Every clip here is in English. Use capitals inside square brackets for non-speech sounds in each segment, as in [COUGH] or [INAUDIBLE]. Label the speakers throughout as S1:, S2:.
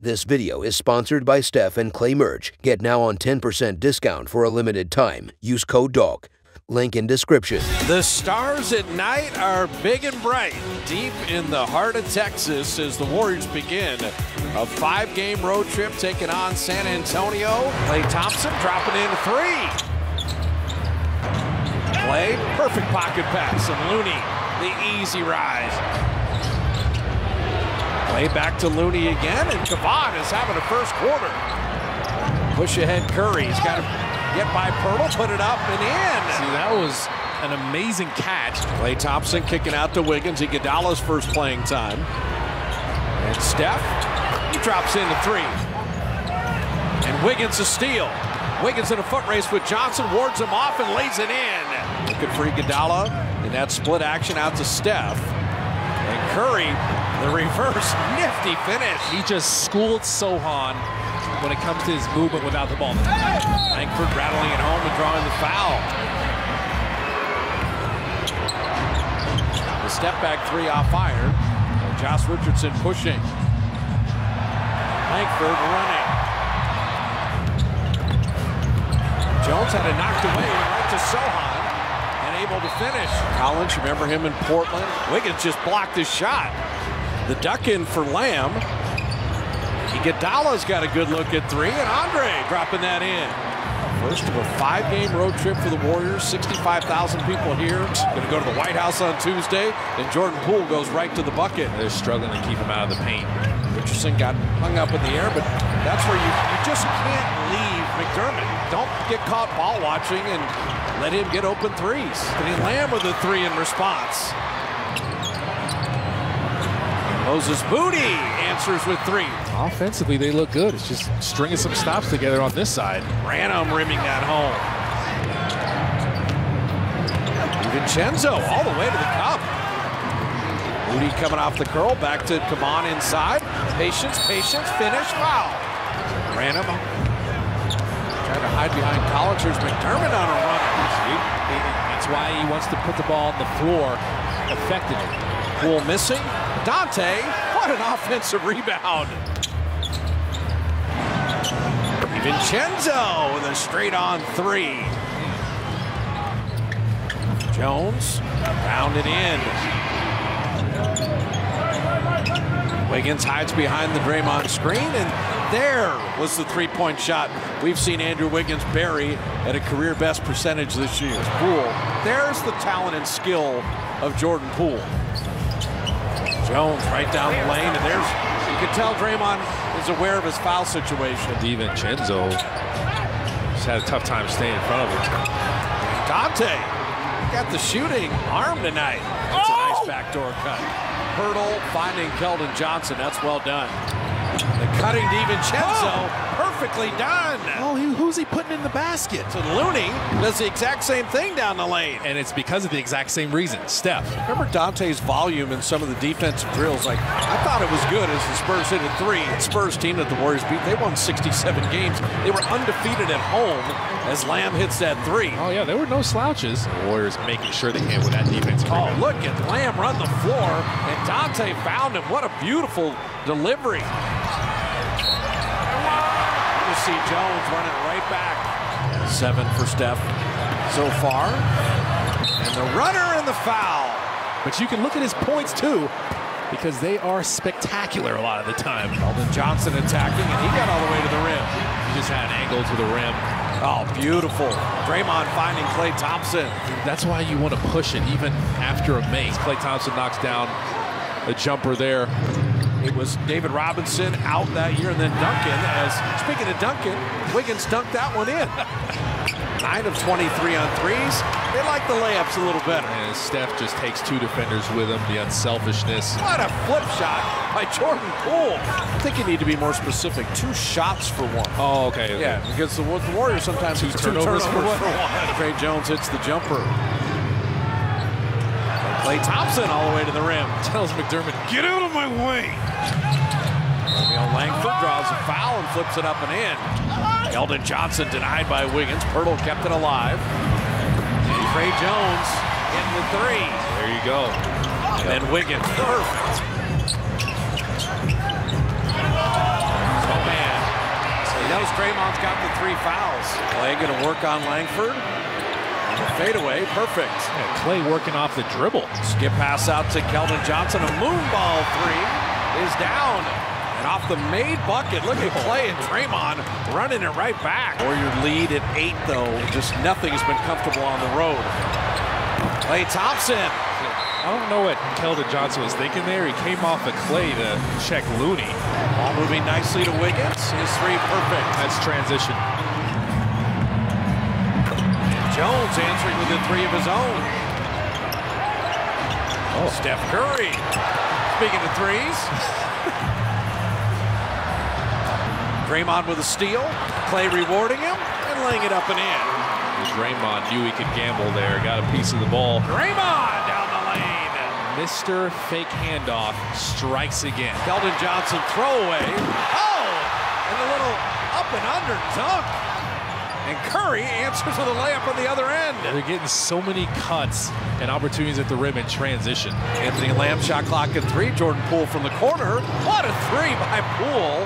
S1: This video is sponsored by Steph and Klay Merch. Get now on 10% discount for a limited time. Use code DAWK. Link in description.
S2: The stars at night are big and bright deep in the heart of Texas as the Warriors begin a five game road trip taking on San Antonio. Klay Thompson dropping in three. Klay, perfect pocket pass, and Looney, the easy rise. Klay back to Looney again, and Kevon is having a first quarter. Push ahead Curry. He's got to get by Poeltl, put it up and in.
S3: See, that was an amazing catch.
S2: Klay Thompson kicking out to Wiggins. Iguodala's first playing time. And Steph, he drops in a three. And Wiggins a steal. Wiggins in a foot race with Johnson, wards him off and lays it in. Looking for Iguodala in that split action out to Steph. And Curry, the reverse, nifty finish.
S3: He just schooled Sochan when it comes to his movement without the ball.
S2: Langford rattling it home and drawing the foul. The step back three off fire. Josh Richardson pushing. Langford running. Jones had it knocked away right to Sochan and able to finish. Collins, remember him in Portland? Wiggins just blocked his shot. The duck in for Lamb. Iguodala's got a good look at three, and Andre dropping that in. First of a five-game road trip for the Warriors. 65,000 people here. Going to go to the White House on Tuesday. And Jordan Poole goes right to the bucket.
S3: They're struggling to keep him out of the paint.
S2: Richardson got hung up in the air, but that's where you, you just can't leave McDermott. Don't get caught ball watching and let him get open threes. And he Lamb with a three in response. Moses Moody answers with three.
S3: Offensively, they look good. It's just stringing some stops together on this side.
S2: Branham rimming that home. Vincenzo all the way to the cup. Moody coming off the curl, back to Kevon inside. Patience, patience, finish, foul. Branham trying to hide behind Collins. There's McDermott on a run.
S3: That's why he wants to put the ball on the floor effectively.
S2: Poole missing. Dante, what an offensive rebound. Vincenzo with a straight on three. Jones rounded in. Wiggins hides behind the Draymond screen, and there was the three-point shot. We've seen Andrew Wiggins bury at a career best percentage this year. Poole, there's the talent and skill of Jordan Poole. Jones right down the lane, and there's, you can tell Draymond is aware of his foul situation.
S3: DiVincenzo just had a tough time staying in front of him.
S2: Dante got the shooting arm tonight. That's oh! a nice oh! backdoor cut. Hurdle finding Keldon Johnson. That's well done. The cutting DiVincenzo, oh. perfectly done.
S3: Oh, he, who's he putting in the basket?
S2: So Looney does the exact same thing down the lane.
S3: And it's because of the exact same reason, Steph.
S2: Remember Dante's volume in some of the defensive drills? Like, I thought it was good as the Spurs hit a three. Spurs team that the Warriors beat, they won 67 games. They were undefeated at home as Lamb hits that three.
S3: Oh, yeah, there were no slouches. The Warriors making sure they can with that defense.
S2: Oh, look at Lamb run the floor, and Dante found him. What a beautiful delivery see Jones running right back. Seven for Steph so far. And the runner and the foul.
S3: But you can look at his points too because they are spectacular a lot of the time.
S2: Keldon Johnson attacking, and he got all the way to the rim.
S3: He just had an angle to the rim.
S2: Oh, beautiful. Draymond finding Klay Thompson.
S3: That's why you want to push it even after a make. Klay Thompson knocks down a jumper there.
S2: It was David Robinson out that year, and then Duncan. As speaking of Duncan, Wiggins dunked that one in. [LAUGHS] Nine of 23 on threes. They like the layups a little better.
S3: And Steph just takes two defenders with him. The unselfishness.
S2: What a flip shot by Jordan Poole. I think you need to be more specific. Two shots for one.
S3: Oh, okay. okay.
S2: Yeah, because the, the Warriors sometimes
S3: two, turnovers,
S2: two turnovers for, one. Tre Jones hits the jumper. Klay Thompson all the way to the rim. [LAUGHS]
S3: Tells McDermott, get out of my way.
S2: Romeo Langford draws a foul and flips it up and in. Keldon Johnson denied by Wiggins. Poeltl kept it alive. Tre Jones getting the three.
S3: There you go.
S2: And then Wiggins, perfect. goes. Oh, Draymond's got the three fouls. Klay going to work on Langford. Fadeaway, perfect.
S3: Yeah, Klay working off the dribble.
S2: Skip pass out to Keldon Johnson. A moon ball three is down. And off the made bucket, look at Klay and Draymond running it right back. Warrior lead at eight, though. Just nothing has been comfortable on the road. Klay Thompson.
S3: I don't know what Keldon Johnson was thinking there. He came off of Klay to check Looney.
S2: Ball moving nicely to Wiggins. His three perfect.
S3: That's transition.
S2: Jones answering with a three of his own. Oh. Steph Curry. Speaking of threes. [LAUGHS] Draymond with a steal. Klay rewarding him and laying it up and in.
S3: Draymond knew he could gamble there. Got a piece of the ball.
S2: Draymond down the lane.
S3: Mr. Fake handoff strikes again.
S2: Keldon Johnson throwaway. Oh! And a little up and under dunk. And Curry answers with a layup on the other end.
S3: They're getting so many cuts and opportunities at the rim in transition.
S2: Anthony Lamb shot clock at three. Jordan Poole from the corner. What a three by Poole.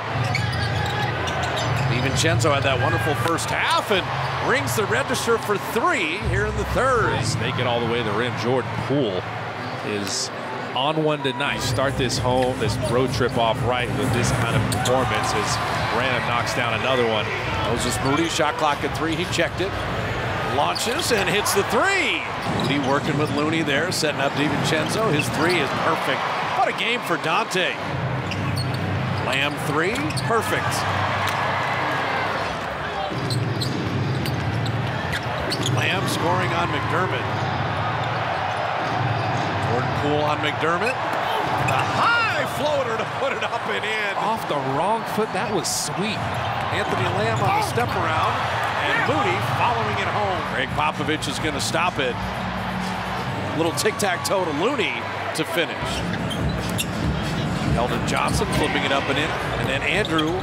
S2: DiVincenzo had that wonderful first half and rings the register for three here in the third.
S3: They get all the way to the rim. Jordan Poole is on one tonight. Start this home, this road trip off right with this kind of performance as Random knocks down another one.
S2: Moses Moody, shot clock at three. He checked it. Launches and hits the three. Moody working with Looney there, setting up DiVincenzo. His three is perfect. What a game for Dante. Lamb three, perfect. Lamb scoring on McDermott. Jordan Poole on McDermott. The high floater to put it up and in.
S3: Off the wrong foot, that was sweet.
S2: Anthony Lamb on the step around, and Moody following it home. Gregg Popovich is going to stop it. Little tic-tac-toe to Looney to finish. Keldon Johnson flipping it up and in, and then Andrew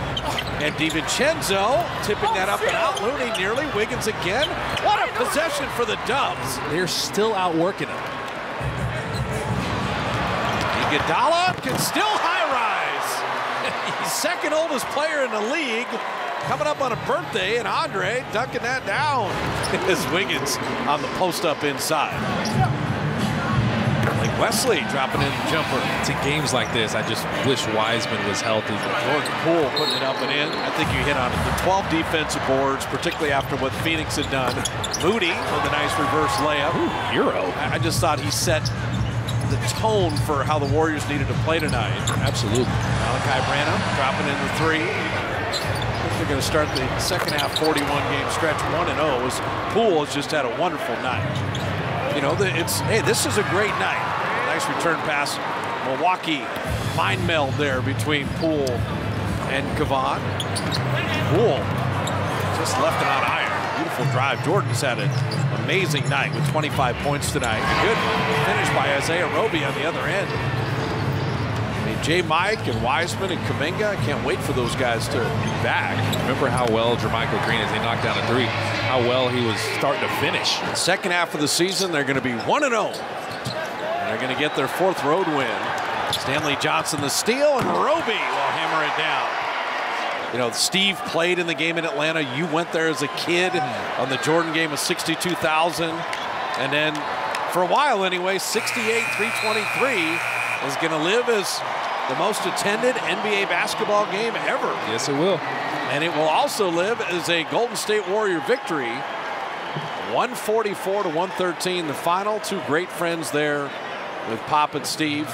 S2: and DiVincenzo tipping that up and out. Looney nearly, Wiggins again. What a possession for the Dubs.
S3: They're still outworking him.
S2: Iguodala can still high rise. [LAUGHS] He's second oldest player in the league. Coming up on a birthday, and Andre ducking that down. [LAUGHS] As Wiggins on the post up inside. Blake Wesley dropping in the jumper.
S3: To games like this, I just wish Wiseman was healthy.
S2: Jordan Poole putting it up and in. I think you hit on it. The 12 defensive boards, particularly after what Phoenix had done. Moody with a nice reverse layup.
S3: Ooh, hero.
S2: I just thought he set the tone for how the Warriors needed to play tonight.
S3: Absolutely.
S2: Malaki Branham dropping in the three. They're going to start the second half 41 game stretch 1 and 0 as Poole has just had a wonderful night. You know, it's hey, this is a great night. Nice return pass. Milwaukee mind meld there between Poole and Kevon. Poole just left it on iron. Beautiful drive. Jordan's had an amazing night with 25 points tonight. A good finish by Isaiah Roby on the other end. I mean, J. Mike and Wiseman and Kuminga, I can't wait for those guys to be back.
S3: Remember how well JaMychal Green, as they knocked down a three, how well he was starting to finish.
S2: Second half of the season, they're going to be 1 0. They're going to get their fourth road win. Stanley Johnson the steal, and Roby will hammer it down. You know, Steve played in the game in Atlanta. You went there as a kid on the Jordan game of 62,000. And then for a while anyway, 68 323 is going to live as the most attended NBA basketball game ever.
S3: Yes, it will.
S2: And it will also live as a Golden State Warrior victory. 144 to 113, the final. Two great friends there with Pop and Steve.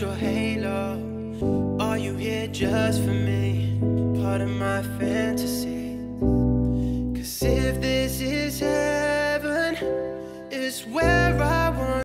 S4: Your halo. Are you here just for me?